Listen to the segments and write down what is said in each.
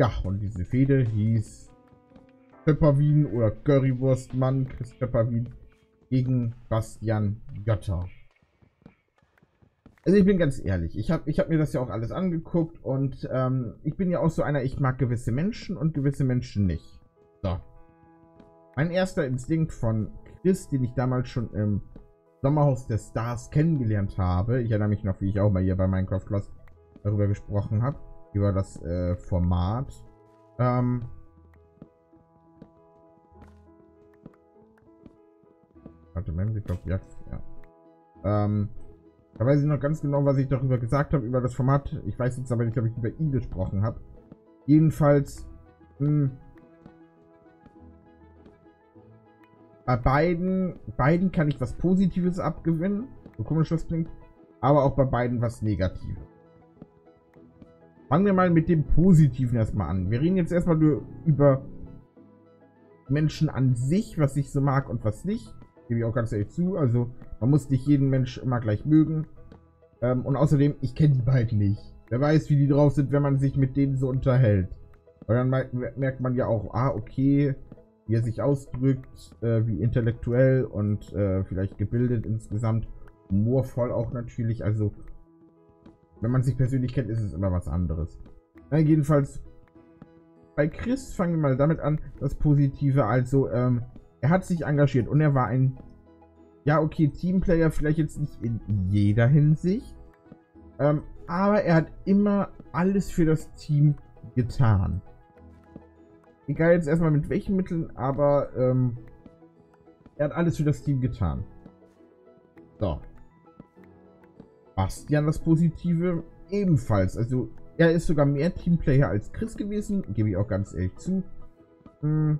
Ja, und diese Fehde hieß Pepperwien oder Currywurstmann Chris Pepperwien gegen Bastian Jotta. Also ich bin ganz ehrlich, ich habe ich hab mir das ja auch alles angeguckt und ähm, ich bin ja auch so einer, ich mag gewisse Menschen und gewisse Menschen nicht. So. Mein erster Instinkt von Chris, den ich damals schon im Sommerhaus der Stars kennengelernt habe, ich erinnere mich noch, wie ich auch mal hier bei Minecraft Lost darüber gesprochen habe, über das äh, Format. Ähm, Warte, Moment, ich glaube, ja. Ähm, da weiß ich noch ganz genau, was ich darüber gesagt habe, über das Format. Ich weiß jetzt aber nicht, ob ich über ihn gesprochen habe. Jedenfalls, mh, hm, bei beiden, beiden kann ich was Positives abgewinnen. So komisch das klingt. Aber auch bei beiden was Negatives. Fangen wir mal mit dem Positiven erstmal an. Wir reden jetzt erstmal über Menschen an sich, was ich so mag und was nicht. Gebe ich auch ganz ehrlich zu. Also, man muss nicht jeden Mensch immer gleich mögen. Ähm, und außerdem, ich kenne die beiden nicht. Wer weiß, wie die drauf sind, wenn man sich mit denen so unterhält. Weil dann merkt man ja auch, ah, okay, wie er sich ausdrückt, äh, wie intellektuell und äh, vielleicht gebildet insgesamt. Humorvoll auch natürlich. Also, wenn man sich persönlich kennt, ist es immer was anderes. Na, jedenfalls, bei Chris fangen wir mal damit an, das Positive. Also, ähm, er hat sich engagiert und er war ein, ja okay, Teamplayer vielleicht jetzt nicht in jeder Hinsicht, ähm, aber er hat immer alles für das Team getan. Egal jetzt erstmal mit welchen Mitteln, aber ähm, er hat alles für das Team getan. So. Bastian das Positive ebenfalls. Also er ist sogar mehr Teamplayer als Chris gewesen, gebe ich auch ganz ehrlich zu. Hm.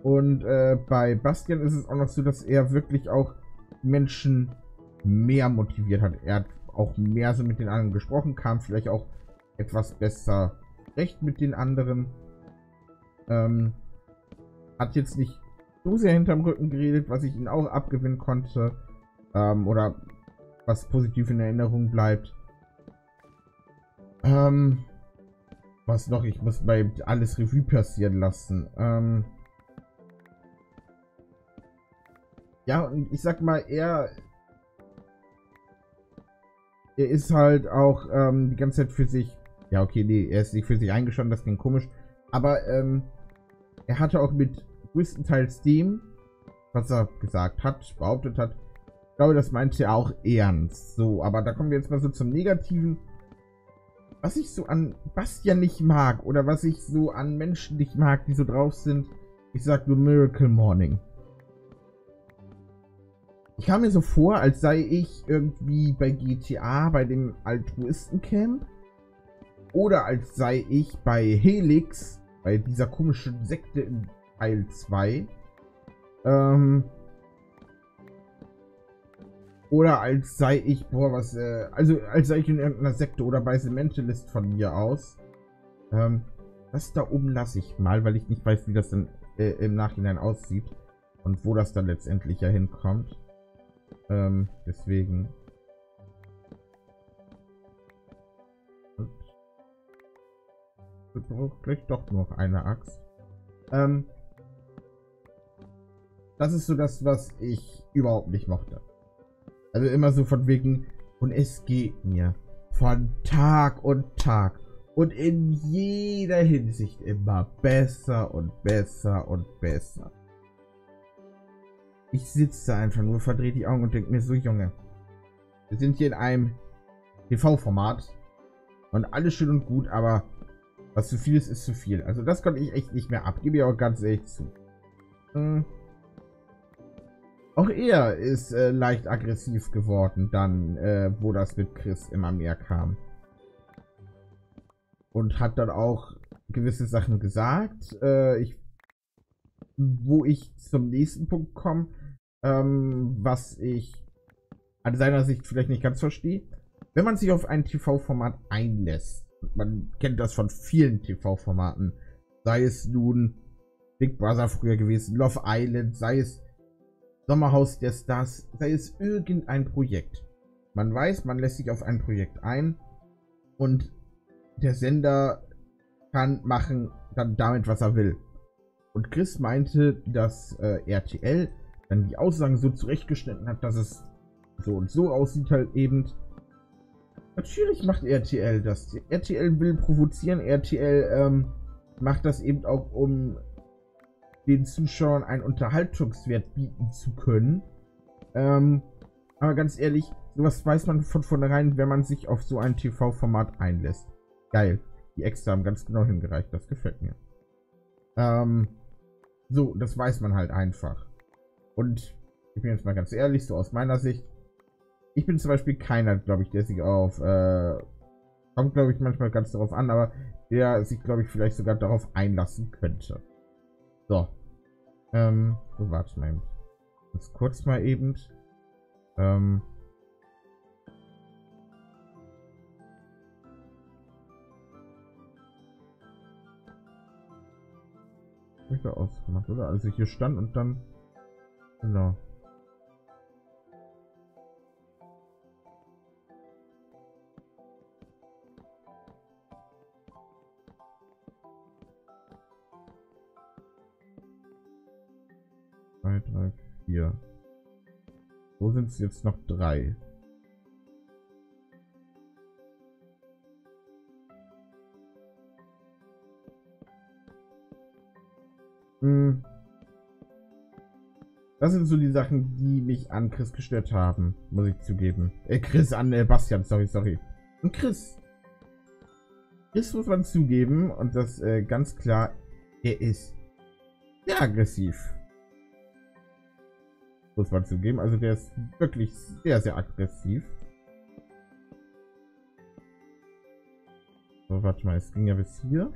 Und äh, bei Bastian ist es auch noch so, dass er wirklich auch Menschen mehr motiviert hat. Er hat auch mehr so mit den anderen gesprochen, kam vielleicht auch etwas besser recht mit den anderen. Ähm, hat jetzt nicht so sehr hinterm Rücken geredet, was ich ihn auch abgewinnen konnte. Ähm, oder was positiv in Erinnerung bleibt. Ähm, was noch? Ich muss bei alles Revue passieren lassen. Ähm, Ja, und ich sag mal, er. Er ist halt auch ähm, die ganze Zeit für sich. Ja, okay, nee, er ist sich für sich eingestanden, das ging komisch. Aber ähm, er hatte auch mit größtenteils dem, was er gesagt hat, behauptet hat, ich glaube, das meinte er auch ernst. So, aber da kommen wir jetzt mal so zum Negativen. Was ich so an Bastian nicht mag, oder was ich so an Menschen nicht mag, die so drauf sind, ich sag nur Miracle Morning. Ich kam mir so vor, als sei ich irgendwie bei GTA bei dem Altruistencamp. Oder als sei ich bei Helix, bei dieser komischen Sekte in Teil 2. Ähm, oder als sei ich, boah, was, äh, also als sei ich in irgendeiner Sekte oder bei Mentalist von mir aus. Ähm, das da oben lasse ich mal, weil ich nicht weiß, wie das dann äh, im Nachhinein aussieht. Und wo das dann letztendlich ja hinkommt. Ähm, deswegen. Ich brauche gleich doch noch eine Axt. Ähm, das ist so das, was ich überhaupt nicht mochte. Also immer so von wegen, und es geht mir von Tag und Tag und in jeder Hinsicht immer besser und besser und besser. Ich sitze einfach nur, verdrehe die Augen und denke mir so, Junge, wir sind hier in einem TV-Format und alles schön und gut, aber was zu viel ist, ist zu viel. Also das konnte ich echt nicht mehr ab, gebe ich auch ganz ehrlich zu. Hm. Auch er ist äh, leicht aggressiv geworden, dann, äh, wo das mit Chris immer mehr kam. Und hat dann auch gewisse Sachen gesagt. Äh, ich, wo ich zum nächsten Punkt komme, ähm, was ich an seiner Sicht vielleicht nicht ganz verstehe. Wenn man sich auf ein TV-Format einlässt, man kennt das von vielen TV-Formaten, sei es nun Big Brother früher gewesen, Love Island, sei es Sommerhaus der Stars, sei es irgendein Projekt. Man weiß, man lässt sich auf ein Projekt ein Und der Sender kann machen dann damit, was er will. Und Chris meinte, dass äh, RTL dann die Aussagen so zurechtgeschnitten hat, dass es so und so aussieht halt eben. Natürlich macht RTL das. RTL will provozieren. RTL ähm, macht das eben auch, um den Zuschauern einen Unterhaltungswert bieten zu können. Ähm, aber ganz ehrlich, sowas weiß man von vornherein, wenn man sich auf so ein TV-Format einlässt. Geil. Die Extra haben ganz genau hingereicht. Das gefällt mir. Ähm, so, das weiß man halt einfach. Und ich bin jetzt mal ganz ehrlich, so aus meiner Sicht, ich bin zum Beispiel keiner, glaube ich, der sich auf, äh, kommt, glaube ich, manchmal ganz darauf an, aber der sich, glaube ich, vielleicht sogar darauf einlassen könnte. So. Ähm, so, warte mal eben. Jetzt kurz mal eben. Ähm. Ich da ausgemacht, oder? Als ich hier stand und dann. Genau. 2, 3, 4. So sind es jetzt noch drei. Hm. Das sind so die Sachen, die mich an Chris gestört haben, muss ich zugeben. Äh, Chris, an äh, Bastian, sorry, sorry. Und Chris. Chris muss man zugeben, und das äh, ganz klar, er ist sehr aggressiv muss man zugeben. Also der ist wirklich sehr, sehr aggressiv. So, warte mal, es ging ja bis hier.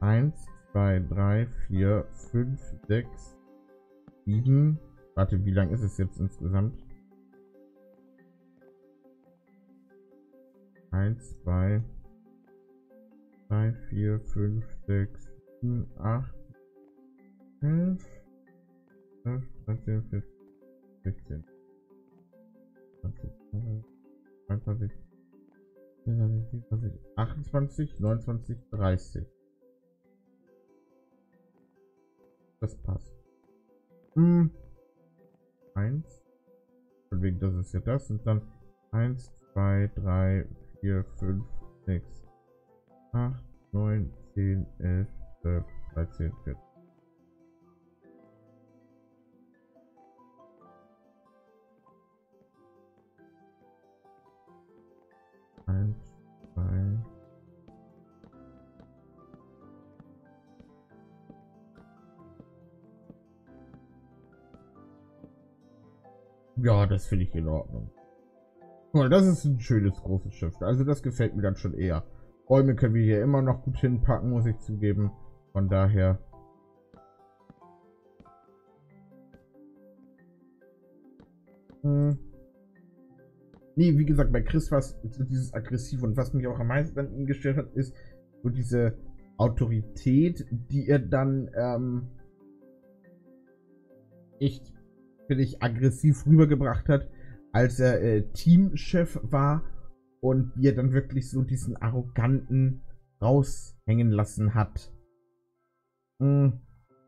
Eins, zwei, drei, vier, fünf, sechs, sieben. Warte, wie lang ist es jetzt insgesamt? Eins, zwei, drei, vier, fünf, sechs, sieben, acht, elf. 12, 13, 14, 16, 20, 22, 24, 28, 29, 30. Das passt. Hm. 1. Von wegen, das ist ja das. Und dann 1, 2, 3, 4, 5, 6, 8, 9, 10, 11, 12, 13, 14. Ja, das finde ich in Ordnung. Das ist ein schönes großes Schiff. Also das gefällt mir dann schon eher. Räume können wir hier immer noch gut hinpacken, muss ich zugeben. Von daher. Hm. Nee, wie gesagt, bei Chris war es dieses aggressiv und was mich auch am meisten an gestört hat, ist so diese Autorität, die er dann ähm, echt, finde ich, aggressiv rübergebracht hat, als er äh, Teamchef war und wie dann wirklich so diesen arroganten raushängen lassen hat. Hm,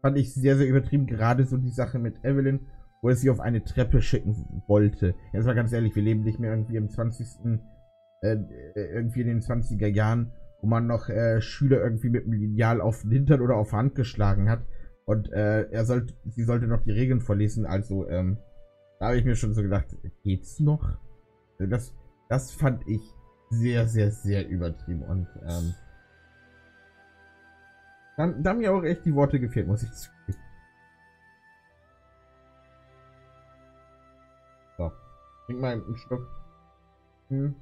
fand ich sehr, sehr übertrieben, gerade so die Sache mit Evelyn wo er sie auf eine Treppe schicken wollte. Jetzt mal ganz ehrlich, wir leben nicht mehr irgendwie im 20. Äh, irgendwie in den 20er Jahren, wo man noch äh, Schüler irgendwie mit einem Lineal auf den Hintern oder auf Hand geschlagen hat. Und äh, er sollte, sie sollte noch die Regeln vorlesen. Also, ähm, da habe ich mir schon so gedacht, geht's noch? Also das, das fand ich sehr, sehr, sehr übertrieben. Und ähm, dann, da haben mir auch echt die Worte gefehlt, muss ich zugeben. Trink mal einen Schluck. Hm.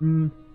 Hm.